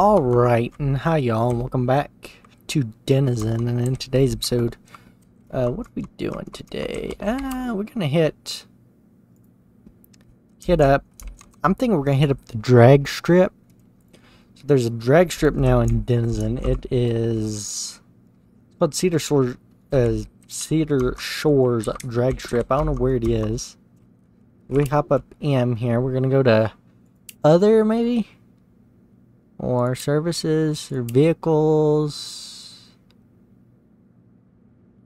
Alright, and hi y'all, welcome back to Denizen, and in today's episode, uh, what are we doing today? Uh, we're gonna hit, hit up, I'm thinking we're gonna hit up the drag strip. So there's a drag strip now in Denizen, it is, it's called Cedar Shores, uh, Cedar Shores drag strip, I don't know where it is. We hop up M here, we're gonna go to other maybe? Or services or vehicles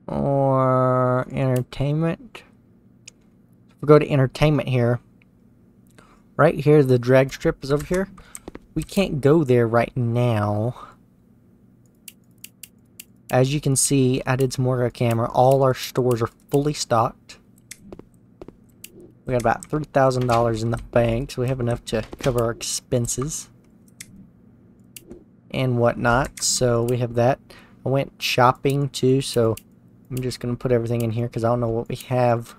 or entertainment. If we go to entertainment here, right here the drag strip is over here. We can't go there right now. As you can see, I did some on camera. All our stores are fully stocked. We got about $3,000 in the bank, so we have enough to cover our expenses and whatnot. So we have that. I went shopping too, so I'm just going to put everything in here because I don't know what we have,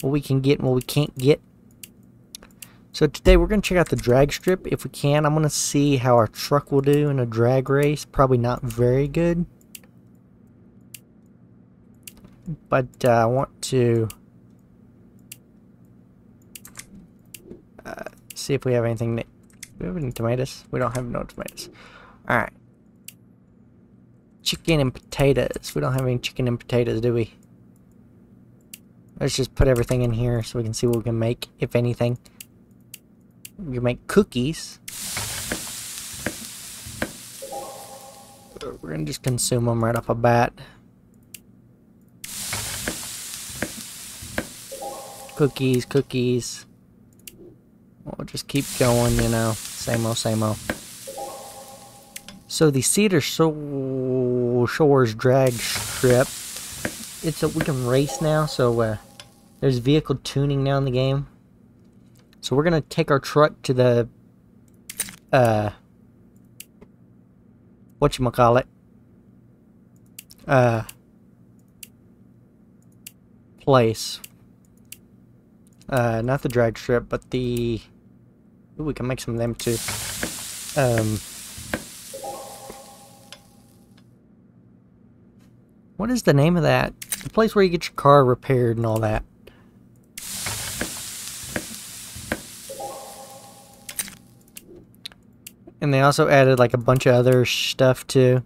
what we can get and what we can't get. So today we're going to check out the drag strip if we can. I'm going to see how our truck will do in a drag race. Probably not very good. But uh, I want to uh, see if we have anything. Do we have any tomatoes? We don't have no tomatoes. Alright. Chicken and potatoes. We don't have any chicken and potatoes, do we? Let's just put everything in here so we can see what we can make, if anything. We can make cookies. We're gonna just consume them right off a bat. Cookies, cookies. We'll just keep going, you know. Same old, same old. So the Cedar Shores drag strip, it's a we can race now. So uh, there's vehicle tuning now in the game. So we're gonna take our truck to the uh, what you call it, uh, place. Uh, not the drag strip, but the. Ooh, we can make some of them too. Um. What is the name of that? The place where you get your car repaired and all that. And they also added like a bunch of other stuff too.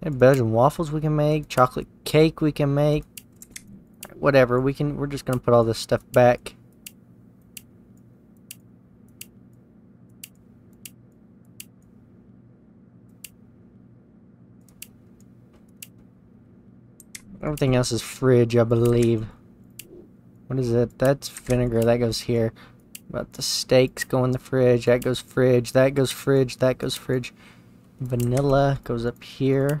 And Belgian waffles we can make, chocolate cake we can make. Whatever, we can we're just gonna put all this stuff back. Everything else is fridge, I believe. What is it? That's vinegar. That goes here. But the steaks go in the fridge. That goes fridge. That goes fridge. That goes fridge. Vanilla goes up here.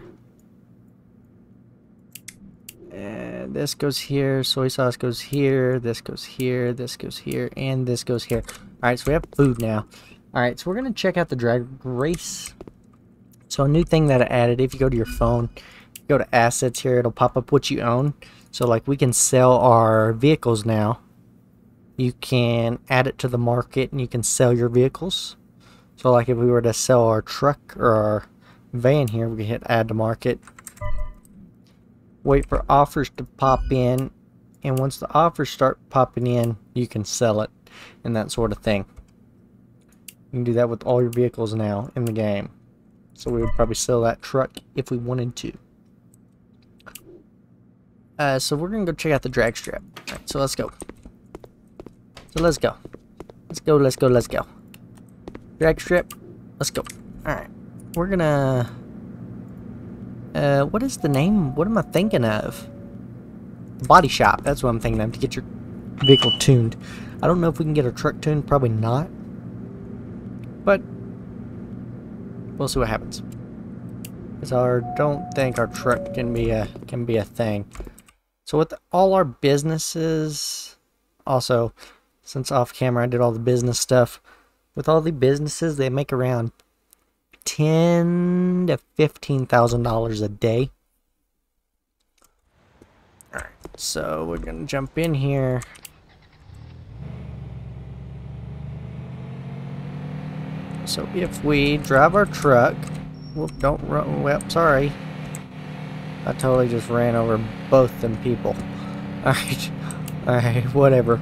And this goes here. Soy sauce goes here. This goes here. This goes here. And this goes here. Alright, so we have food now. Alright, so we're going to check out the drag race. So a new thing that I added, if you go to your phone, go to assets here, it'll pop up what you own. So like we can sell our vehicles now. You can add it to the market and you can sell your vehicles. So like if we were to sell our truck or our van here, we can hit add to market. Wait for offers to pop in. And once the offers start popping in, you can sell it and that sort of thing. You can do that with all your vehicles now in the game. So we would probably sell that truck if we wanted to. Uh, so we're gonna go check out the drag strip. Alright, so let's go. So let's go. Let's go, let's go, let's go. Drag strip. Let's go. Alright. We're gonna... Uh, what is the name? What am I thinking of? Body shop. That's what I'm thinking of to get your vehicle tuned. I don't know if we can get our truck tuned. Probably not. But we'll see what happens. Because I don't think our truck can be a can be a thing. So with all our businesses, also, since off camera I did all the business stuff, with all the businesses, they make around ten to fifteen thousand dollars a day. Alright, so we're gonna jump in here. so if we drive our truck, whoop, don't run, well, sorry. I totally just ran over both them people. Alright, alright, whatever.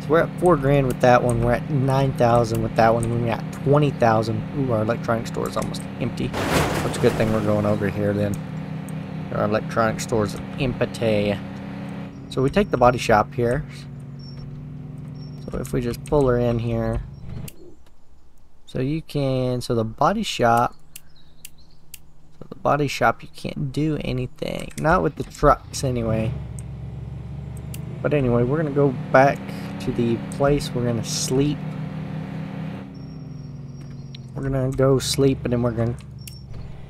So we're at four grand with that one, we're at 9,000 with that one, we're at 20,000. Ooh, our electronic store is almost empty. That's a good thing we're going over here then. Our electronic store is empty. So we take the body shop here. So if we just pull her in here. So you can, so the body shop, body shop you can't do anything. Not with the trucks anyway. But anyway, we're going to go back to the place we're going to sleep. We're going to go sleep and then we're going to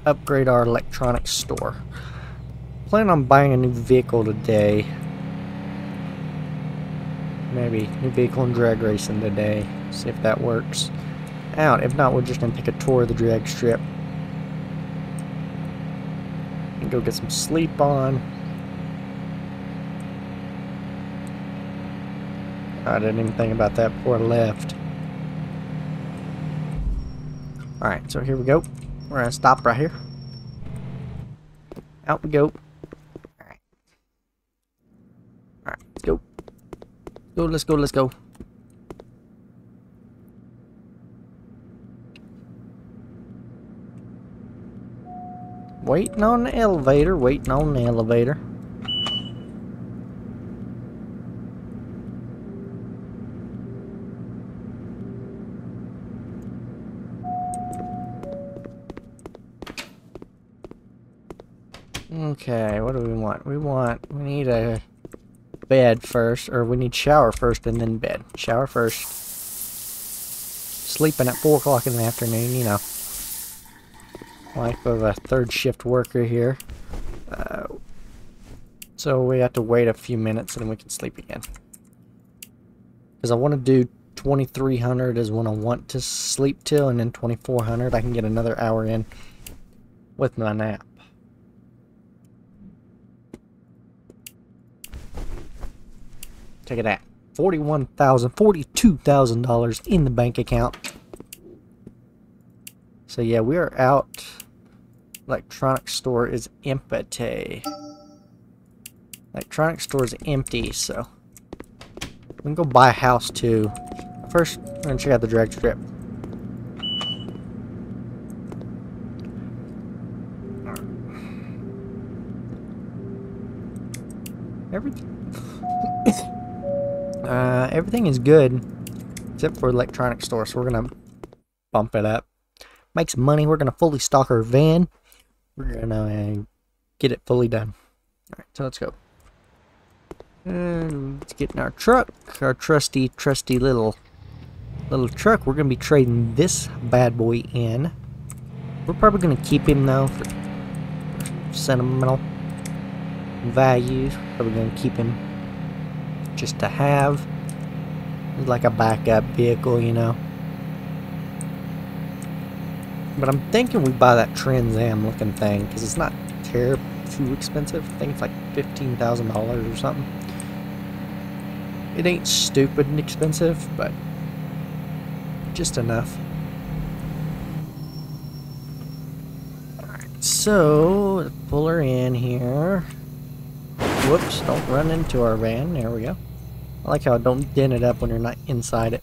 upgrade our electronics store. Plan on buying a new vehicle today. Maybe new vehicle and drag racing today. See if that works out. If not, we're just gonna take a tour of the drag strip. And go get some sleep on. I didn't even think about that before I left. Alright, so here we go. We're gonna stop right here. Out we go. Alright. Alright, let's go. Go, let's go, let's go. Waiting on the elevator, waiting on the elevator. Okay, what do we want? We want, we need a bed first, or we need shower first and then bed. Shower first. Sleeping at 4 o'clock in the afternoon, you know. Life of a third shift worker here. Uh, so we have to wait a few minutes and then we can sleep again. Because I want to do 2300 is when I want to sleep till, and then 2400 I can get another hour in with my nap. Take it at $41,000, $42,000 in the bank account. So yeah, we are out. Electronic store is empty. Electronic store is empty, so we can go buy a house too. First, we're gonna check out the drag strip. Everything. Uh, everything is good except for electronic store, so we're gonna bump it up. Make some money. We're gonna fully stock our van. We're gonna uh, get it fully done. All right, so let's go. And let's get in our truck, our trusty, trusty little little truck. We're gonna be trading this bad boy in. We're probably gonna keep him though for sentimental values. Probably gonna keep him just to have. Like a backup vehicle, you know. But I'm thinking we buy that Trans Am looking thing because it's not too expensive. I think it's like $15,000 or something. It ain't stupid and expensive, but just enough. So pull her in here. Whoops, don't run into our van. There we go. I like how it don't dent it up when you're not inside it.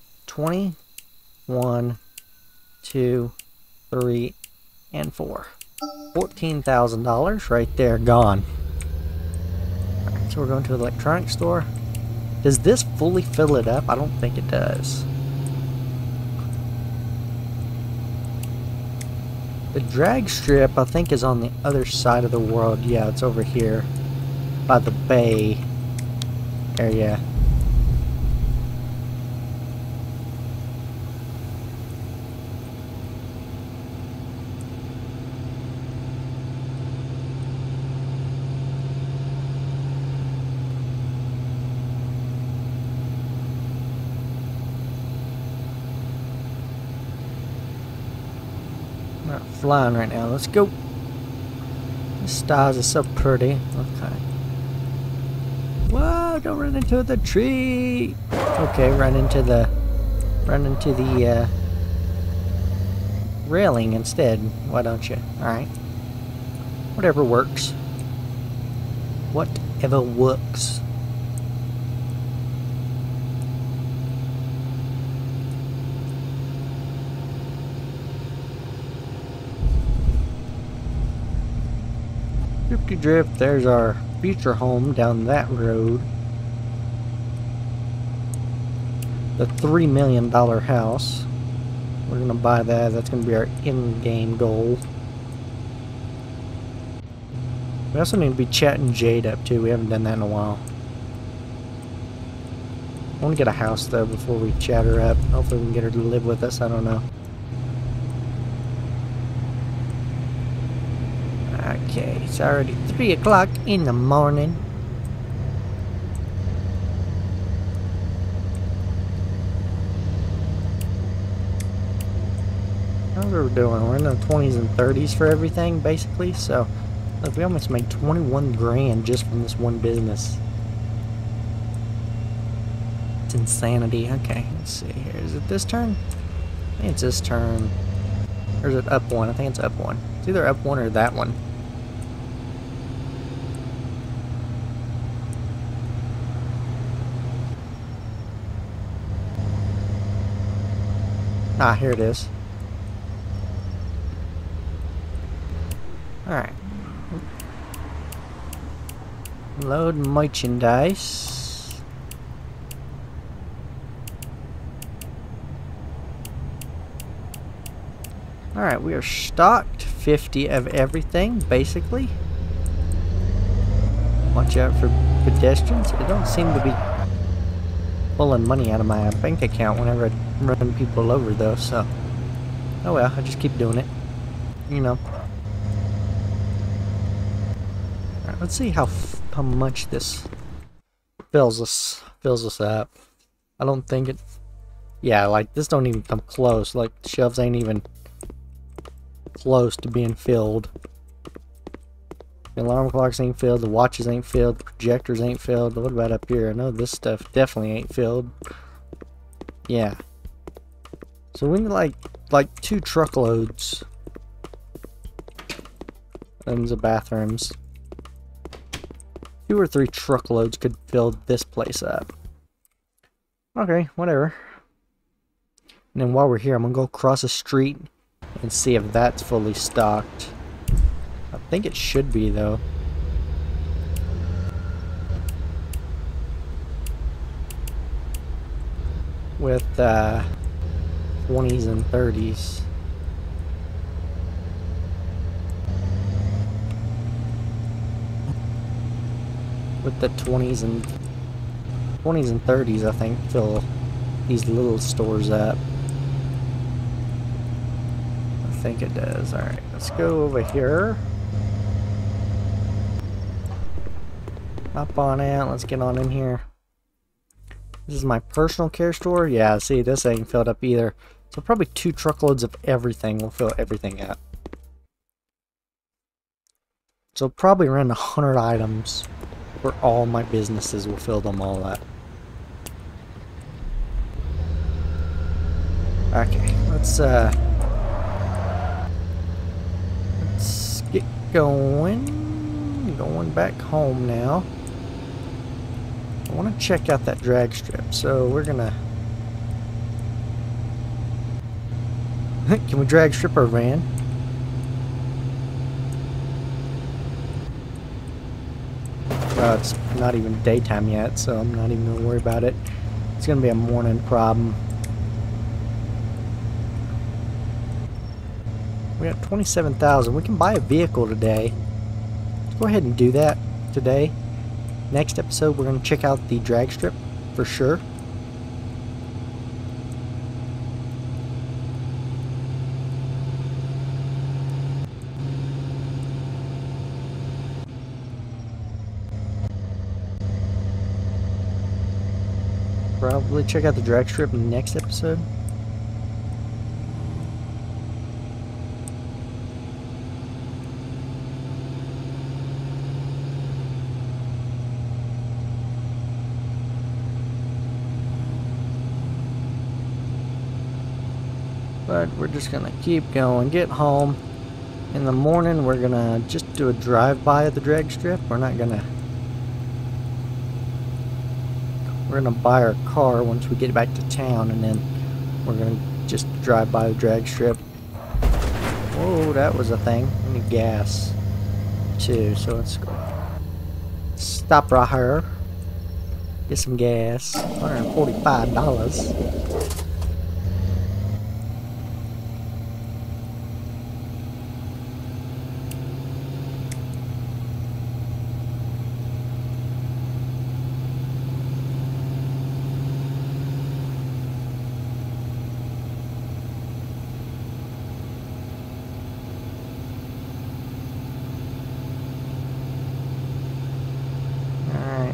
20, 1, 2, 3, and 4. $14,000 right there gone. So we're going to the electronics store. Does this fully fill it up? I don't think it does. The drag strip, I think, is on the other side of the world. Yeah, it's over here. by the bay area. I'm not flying right now. Let's go. The stars are so pretty. Okay. Whoa, don't run into the tree. Okay, run into the run into the uh, railing instead. Why don't you? Alright. Whatever works. Whatever works. Drift, there's our future home down that road. The three million dollar house. We're gonna buy that. That's gonna be our in-game goal. We also need to be chatting Jade up too. We haven't done that in a while. I want to get a house though before we chat her up. Hopefully we can get her to live with us. I don't know. Okay, it's already 3 o'clock in the morning. How's we doing? We're in the 20s and 30s for everything, basically, so... Look, we almost made 21 grand just from this one business. It's insanity. Okay, let's see here. Is it this turn? I think it's this turn. Or is it up one? I think it's up one. It's either up one or that one. Ah, here it is. Alright. Load merchandise. Alright, we are stocked 50 of everything, basically. Watch out for pedestrians. It don't seem to be pulling money out of my bank account whenever I run people over, though, so... Oh well, I just keep doing it. You know. Alright, let's see how how much this fills us fills us up. I don't think it... Yeah, like, this don't even come close. Like, shelves ain't even close to being filled. The alarm clocks ain't filled, the watches ain't filled, the projectors ain't filled. What about up here? I know this stuff definitely ain't filled. Yeah. So we need like like two truckloads. Them's the bathrooms. Two or three truckloads could fill this place up. Okay, whatever. And then while we're here, I'm gonna go across the street and see if that's fully stocked. I think it should be though. With uh, 20s and 30s. With the 20s and 20s and 30s, I think, fill these little stores up. I think it does. Alright, let's go over here. Up on out. Let's get on in here. This is my personal care store. Yeah, see, this ain't filled up either. So probably two truckloads of everything will fill everything up. So probably around 100 items where all my businesses will fill them all up. Okay, let's uh let's get going. Going back home now. I want to check out that drag strip, so we're gonna... Can we drag strip our van? Well, it's not even daytime yet, so I'm not even gonna worry about it. It's gonna be a morning problem. We got 27,000. We can buy a vehicle today. Let's go ahead and do that today. Next episode, we're going to check out the drag strip for sure. Probably check out the drag strip next episode. We're just gonna keep going get home. In the morning we're gonna just do a drive-by of the drag strip. We're not gonna we're gonna buy our car once we get back to town and then we're gonna just drive by the drag strip. Whoa that was a thing. We need gas too so let's go. Stop right here. Get some gas. $145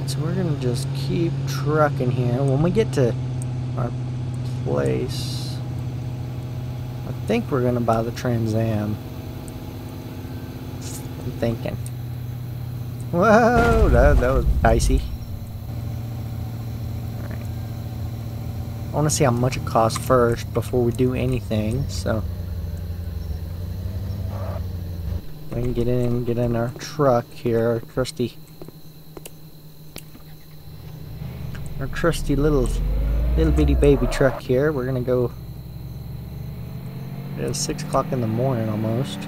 so we're gonna just keep trucking here. When we get to our place, I think we're gonna buy the Trans Am. I'm thinking. Whoa, that, that was dicey. I want to see how much it costs first before we do anything, so... We can get in, get in our truck here, our trusty our trusty little little bitty baby truck here. We're gonna go it's six o'clock in the morning almost.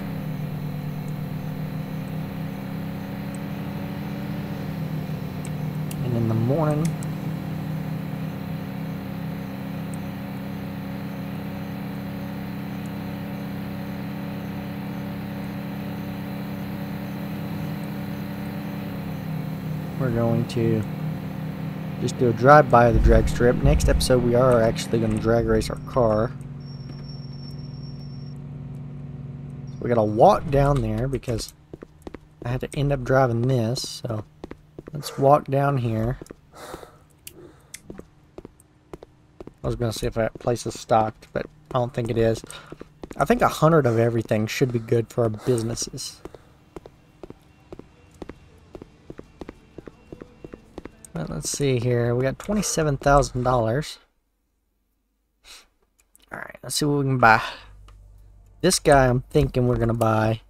And in the morning we're going to just do a drive-by of the drag strip. Next episode, we are actually going to drag race our car. we gotta walk down there because I had to end up driving this, so let's walk down here. I was gonna see if that place is stocked, but I don't think it is. I think a hundred of everything should be good for our businesses. Let's see here. We got $27,000. Alright, let's see what we can buy. This guy I'm thinking we're going to buy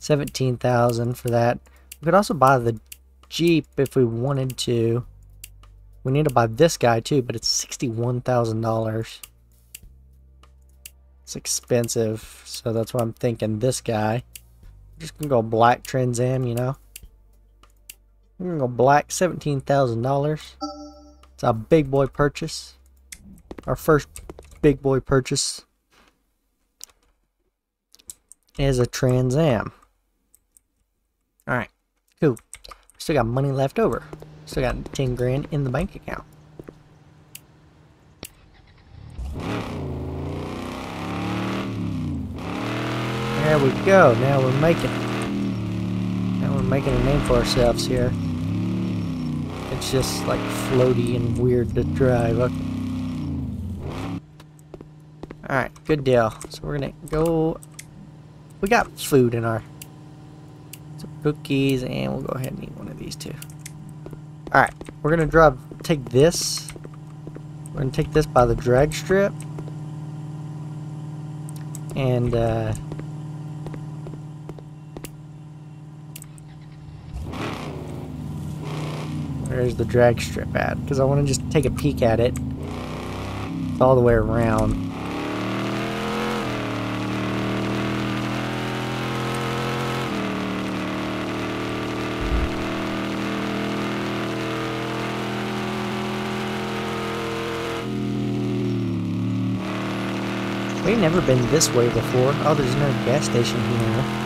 17000 for that. We could also buy the Jeep if we wanted to. We need to buy this guy too, but it's $61,000. It's expensive, so that's why I'm thinking this guy. I'm just gonna go black Trans Am, you know. We're gonna go black, $17,000. It's a big boy purchase. Our first big boy purchase is a Trans Am. Alright, cool. Still got money left over. Still got 10 grand in the bank account. There we go. Now we're making Now we're making a name for ourselves here. It's just like floaty and weird to drive. Alright, good deal. So we're gonna go... We got food in our... Some cookies, and we'll go ahead and eat one of these too. Alright, we're gonna drive... Take this. We're gonna take this by the drag strip. And, uh... Where's the drag strip at? Because I want to just take a peek at it. all the way around. We've never been this way before. Oh, there's no gas station here.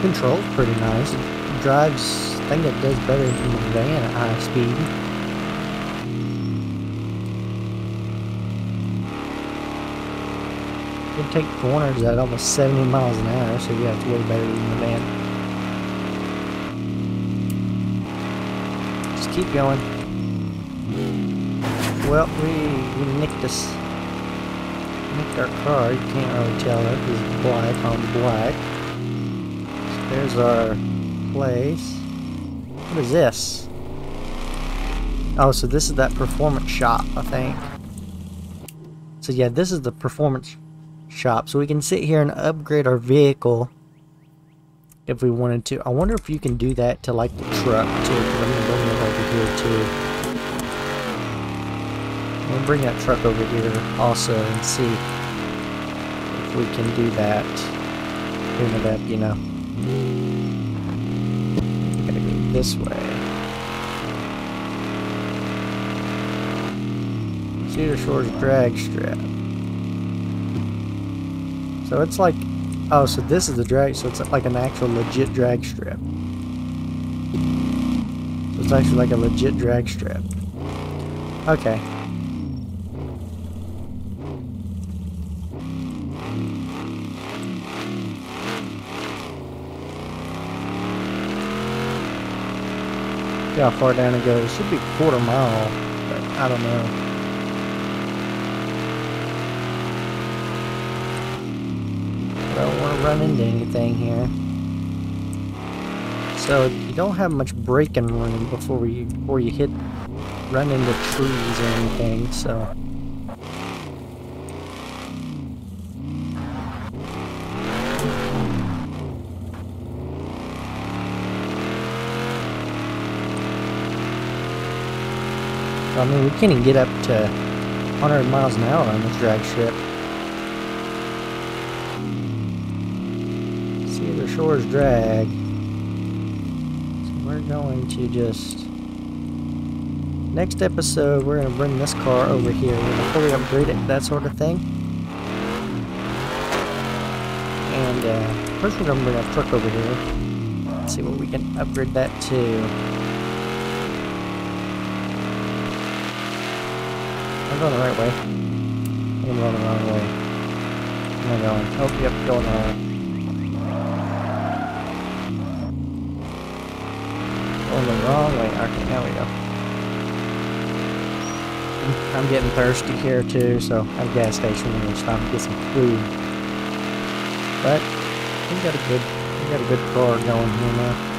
Control's pretty nice. It drives, I think it does better than the van at high speed. It take corners at almost 70 miles an hour, so yeah, it's way better than the van. Just keep going. Well, we, we nicked us. Nicked our car, you can't really tell it, it's black on black. There's our place. What is this? Oh, so this is that performance shop, I think. So yeah, this is the performance shop. So we can sit here and upgrade our vehicle if we wanted to. I wonder if you can do that to like the truck too. I'm gonna bring it over here too. I'm gonna bring that truck over here also and see if we can do that. Tune it up, you know. Gotta go this way. Cedar Shores drag strip. So it's like, oh, so this is the drag, so it's like an actual legit drag strip. So it's actually like a legit drag strip. Okay. See how far down it goes. It should be a quarter mile, but I don't know. I don't want to run into anything here. So you don't have much braking room before you before you hit run into trees or anything, so I mean, we can't even get up to 100 miles an hour on this drag strip. the Shores Drag. So we're going to just... Next episode, we're going to bring this car over here. We're going to fully upgrade it, that sort of thing. And uh, first we're going to bring our truck over here. Let's see what we can upgrade that to. I'm going the right way. I'm going the wrong way. Where am I going? Oh, yep, going the wrong Going the wrong way. Okay, now we go. I'm getting thirsty here too, so at a gas station we're gonna stop and get some food. But we got a good we got a good car going here now.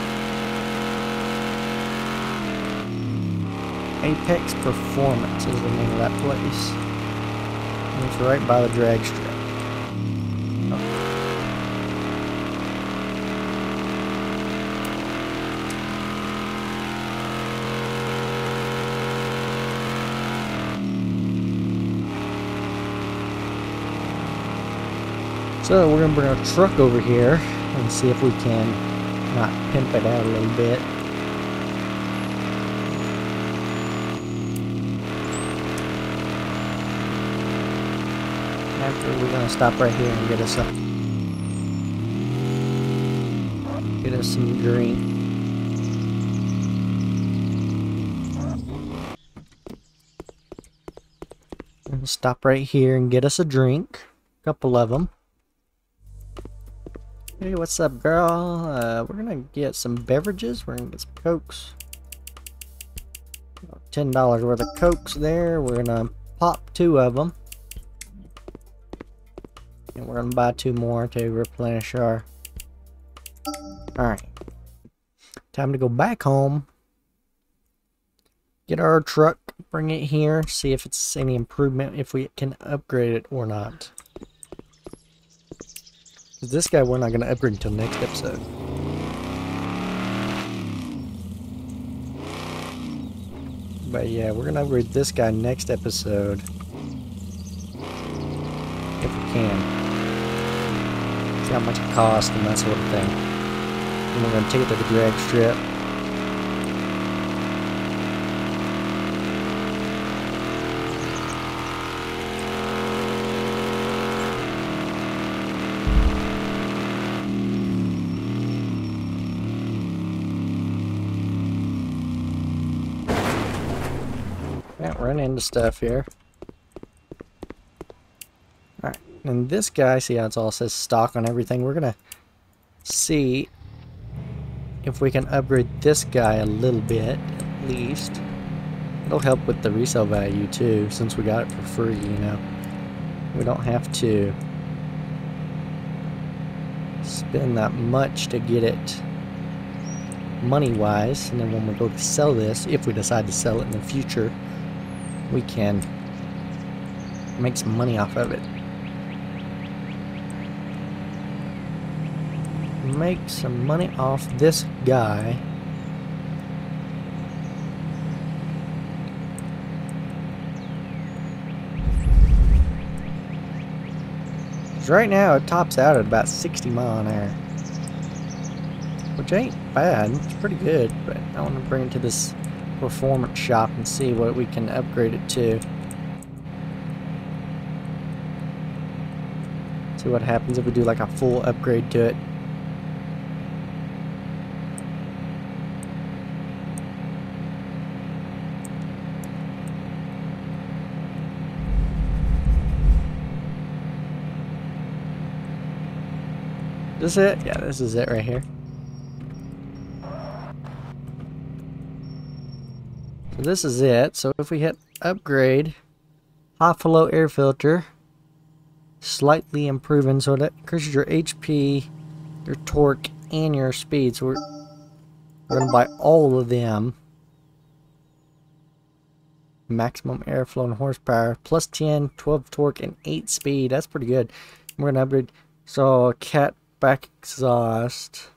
Apex Performance is the name of that place. And it's right by the drag strip. So we're going to bring our truck over here and see if we can not pimp it out a little bit. After we're going to stop right here and get us a get us some drink. stop right here and get us a drink. Couple of them. Hey, what's up, girl? Uh, we're gonna get some beverages. We're gonna get some cokes. Ten dollars worth of cokes there. We're gonna pop two of them, and we're gonna buy two more to replenish our. All right, time to go back home. Get our truck, bring it here, see if it's any improvement, if we can upgrade it or not. This guy we're not going to upgrade until next episode. But yeah, we're going to upgrade this guy next episode. If we can how much it costs and that sort of thing. And we're going to take it to the drag strip. Yeah, run into stuff here and this guy, see how it all says stock on everything. We're gonna see if we can upgrade this guy a little bit, at least. It'll help with the resale value too, since we got it for free, you know. We don't have to spend that much to get it money-wise, and then when we go to sell this, if we decide to sell it in the future, we can make some money off of it. Make some money off this guy. right now it tops out at about 60 mile an hour. Which ain't bad, it's pretty good, but I want to bring it to this performance shop and see what we can upgrade it to. See what happens if we do like a full upgrade to it. This it? Yeah, this is it right here. So this is it. So if we hit upgrade, high flow air filter, slightly improving, so that increases your HP, your torque, and your speed. So we're, we're going to buy all of them. Maximum airflow and horsepower, plus 10, 12 torque, and 8 speed. That's pretty good. We're going to upgrade. So cat back exhaust.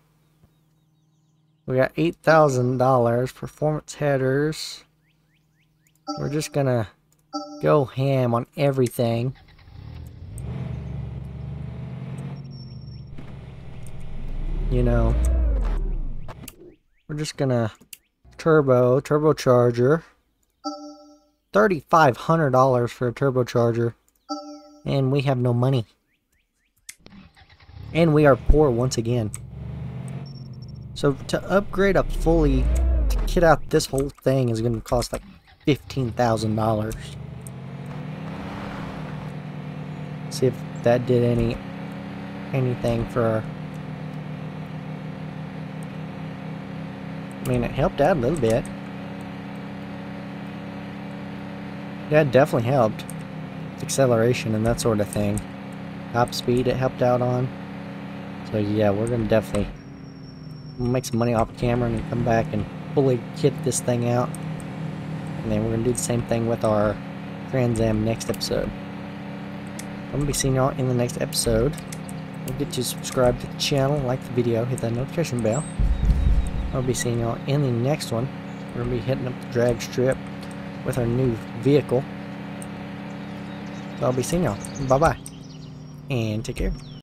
We got $8,000 performance headers. We're just gonna go ham on everything. You know, we're just gonna turbo, turbocharger. $3,500 for a turbocharger. And we have no money. And we are poor once again. So to upgrade a fully, to kit out this whole thing is going to cost like $15,000. See if that did any, anything for I mean, it helped out a little bit. Yeah, it definitely helped. Acceleration and that sort of thing. Top speed it helped out on. So yeah, we're gonna definitely make some money off camera and come back and fully kit this thing out. And then we're gonna do the same thing with our Trans Am next episode. I'm gonna be seeing y'all in the next episode. Don't forget to subscribe to the channel, like the video, hit that notification bell. I'll be seeing y'all in the next one. We're gonna be hitting up the drag strip with our new vehicle. So I'll be seeing y'all. Bye bye. And take care.